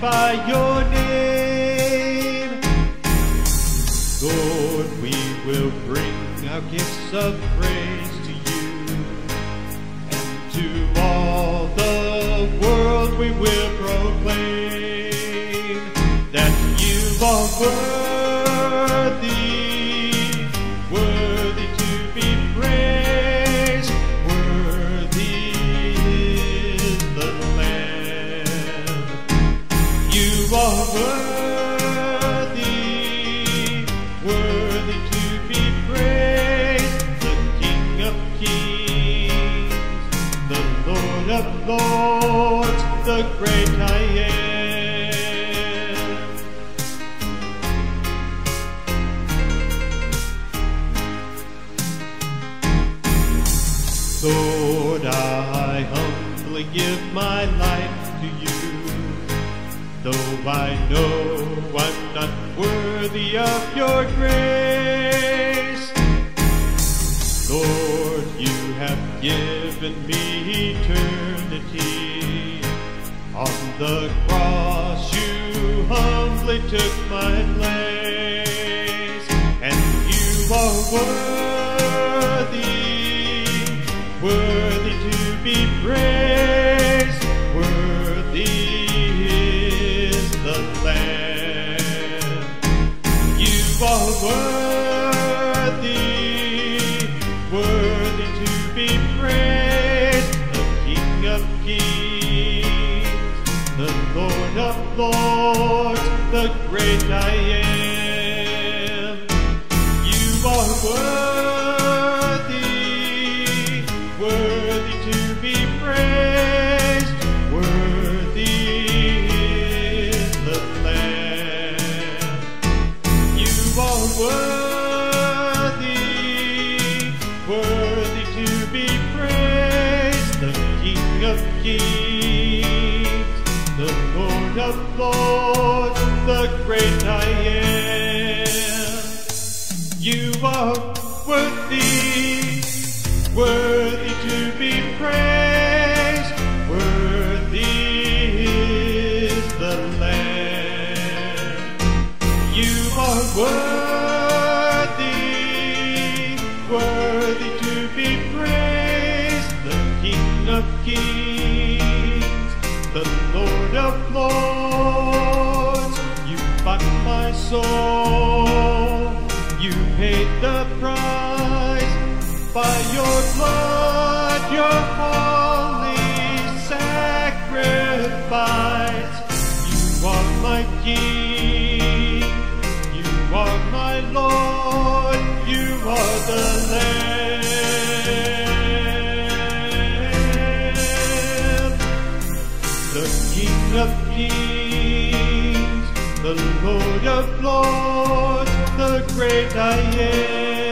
by your name. Lord, we will bring our gifts of praise to you. And to all the world we will proclaim that you are worthy, of lords, the great I am. Lord, I humbly give my life to you. Though I know I'm not worthy of your grace, Lord, you have given me. The cross you humbly took my place, and you are worthy, worthy to be praised. Worthy is the Lamb. You are worthy, worthy to be praised, the King of kings, Lord of lords, the great I am. You are worthy, worthy to be praised, worthy is the Lamb. You are worthy, worthy to be praised, the King of kings, of lords, the great I am. You are worthy, worthy to be praised, worthy is the Lamb. You are worthy, worthy to be praised, the King of kings, the Lord of lords. Soul, you paid the price by your blood, your holy sacrifice. You are my King, you are my Lord, you are the Lamb, the King of kings, the Lord of lords, the great I am.